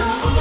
Oh.